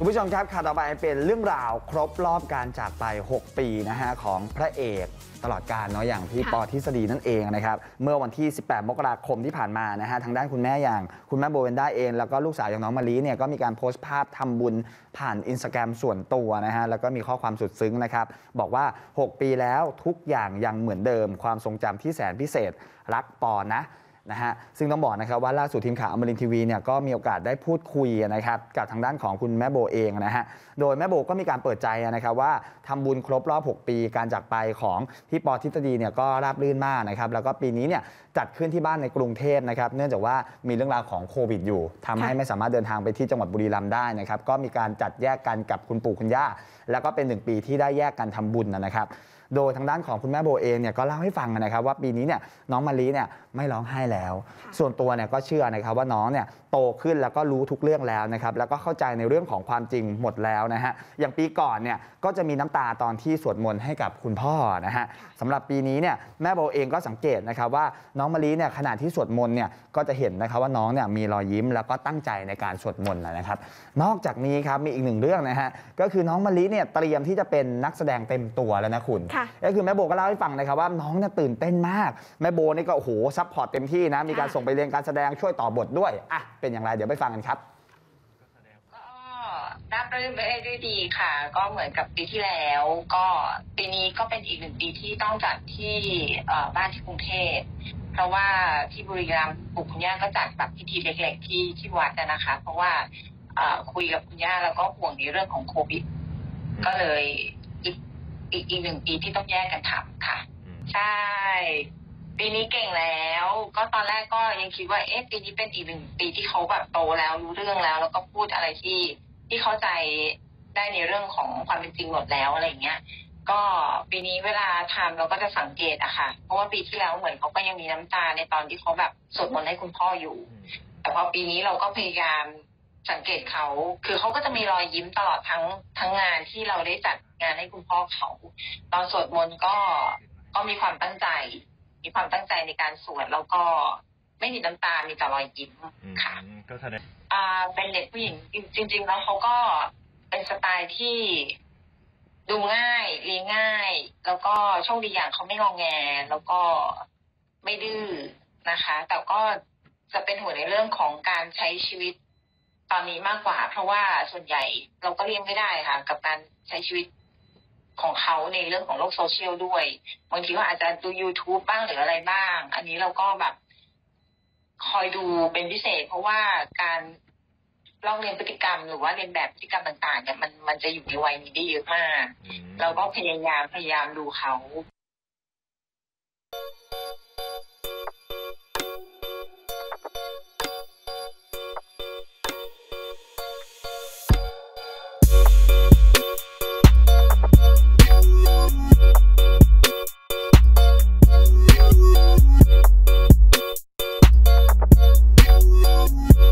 คุณผู้ชมครับข่าวต่อไปเป็นเรื่องราวครบรอบการจากไป 6 ปีนะฮะของพระเอกตลอดการเนาะอย่างพี่ปอทฤษฎีนั่นเองนะครับเมื่อวันที่ 18 มกราคมที่ผ่านมานะฮะทางด้านคุณแม่อย่างคุณแม่โบเวนด้าเอง แล้วก็ลูกสาวอย่างน้องมะลิเนี่ยก็มีการโพสต์ภาพทำบุญผ่านอินสตาแกรมส่วนตัวนะฮะแล้วก็มีข้อความสุดซึ้งนะครับบอกว่า 6 ปีแล้วทุกอย่างยังเหมือนเดิม ความทรงจำที่แสนพิเศษรักปอนะ นะฮะซึ่งต้องบอกนะครับว่าล่าสุดทีมข่าวอมรินทีวีเนี่ยก็มีโอกาสได้พูดคุยนะครับกับทางด้านของคุณแม่โบเองนะฮะโดยแม่โบก็มีการเปิดใจนะครับว่าทำบุญครบรอบ 6 ปีการจากไปของพี่ปอทฤษฎีเนี่ยก็ราบรื่นมากนะครับแล้วก็ปีนี้เนี่ยจัดขึ้นที่บ้านในกรุงเทพนะครับเนื่องจากว่ามีเรื่องราวของโควิดอยู่ทำให้ไม่สามารถเดินทางไปที่จังหวัดบุรีรัมย์ได้นะครับก็มีการจัดแยกกันกับคุณปู่คุณย่าแล้วก็เป็นหนึ่งปีที่ได้แยกกันทำบุญนะครับโดยทางด้านของคุณแม่โบเองเนี่ยก็เล่าให้ฟังนะครับว่าปีนี้เนี่ยน้องมะลิเนี่ยไม่ร้องไห้แล้วส่วนตัวเนี่ยก็เชื่อนะครับว่าน้องเนี่ยโตขึ้นแล้วก็รู้ทุกเรื่องแล้วนะครับแล้วก็เข้าใจในเรื่องของความจริงหมดแล้วนะฮะอย่างปีก่อนเนี่ยก็จะมีน้ำตาตอนที่สวดมนต์ให้กับคุณพ่อนะฮะสำหรับปีนี้เนี่ยแม่โบเองก็สังเกตนะครับว่าน้องมะลิเนี่ยขณะที่สวดมนต์เนี่ยก็จะเห็นนะครับว่าน้องเนี่ยมีรอยยิ้มแล้วก็ตั้งใจในการสวดมนต์นะครับ นอกจากนี้ครับมีอีกหนึ่งเรื่องนะฮะก็คือน้องมะลิเนี่ยเตรียมที่จะเป็นนักแสดงเต็มตัวแล้วนะคุณค่ะก็คือแม่โบก็เล่าให้ฟังนะครับว่าน้องเนี่ยตื่นเต้นมาก แม่โบว์นี่ก็โอ้โห support เต็มที่นะมีการค่ะส่งไปเรียนการแสดงช่วยต่อบทด้วยอะเป็นอย่างไรเดี๋ยวไปฟังกันครับก็ราบรื่นไปได้ด้วยดีค่ะ ก็เหมือนกับปีที่แล้ว ก็ปีนี้ก็เป็นอีกหนึ่งปีที่ต้องจัดที่เอ่อบ้านที่กรุงเทพเพราะว่าที่บุรีรัมย์ปู่คุณย่าก็จัดแบบพิธีเล็ก ๆ ที่ที่วัดนะนะคะ เพราะว่าเอ่อคุยกับคุณย่าแล้วก็ห่วงในเรื่องของโควิดก็เลยอีกอีกอีกหนึ่งปีที่ต้องแยกกันทำค่ะ ใช่ ปีนี้เก่งแล้ว ก็ตอนแรกก็ยังคิดว่าเอ๊ะปีนี้เป็นอีกหนึ่งปีที่เขาแบบโตแล้วรู้เรื่องแล้ว แล้วก็พูดอะไรที่ที่เข้าใจได้ในเรื่องของความเป็นจริงหมดแล้วอะไรอย่างเงี้ยก็ปีนี้เวลาทำเราก็จะสังเกตอะค่ะ เพราะว่าปีที่แล้วเหมือนเขาก็ยังมีน้ำตาในตอนที่เขาแบบสวดมนต์ให้คุณพ่ออยู่ แต่พอปีนี้เราก็พยายามสังเกตเขา คือเขาก็จะมีรอยยิ้มตลอดทั้งทั้งงานที่เราได้จัดงานให้คุณพ่อเขา ตอนสวดมนต์ก็ก็มีความตั้งใจ มีความตั้งใจในการสวดแล้วก็ไม่มีน้ำตา มีแต่รอยยิ้มอืมค่ะก็แสดงอ่าเป็นเด็กผู้หญิงจริง ๆ แล้วเขาก็เป็นสไตล์ที่ดูง่ายเลี้ยงง่าย แล้วก็โชคดีอย่างเขาไม่งองแง แล้วก็ไม่ดื้อนะคะ แต่ก็จะเป็นห่วงในเรื่องของการใช้ชีวิตตอนนี้มากกว่า เพราะว่าส่วนใหญ่เราก็เลี่ยงไม่ได้ค่ะ กับการใช้ชีวิต ของเขาในเรื่องของโลกโซเชียลด้วยบางทีก็อาจจะดู YouTube บ้างหรืออะไรบ้าง อันนี้เราก็แบบคอยดูเป็นพิเศษ เพราะว่าการลอกเรียนพฤติกรรม หรือว่าเรียนแบบพฤติกรรมต่าง ๆ เนี่ยมันมันจะอยู่ในวัยนี้ได้เยอะมากอืมเราก็พยายามพยายามดูเขา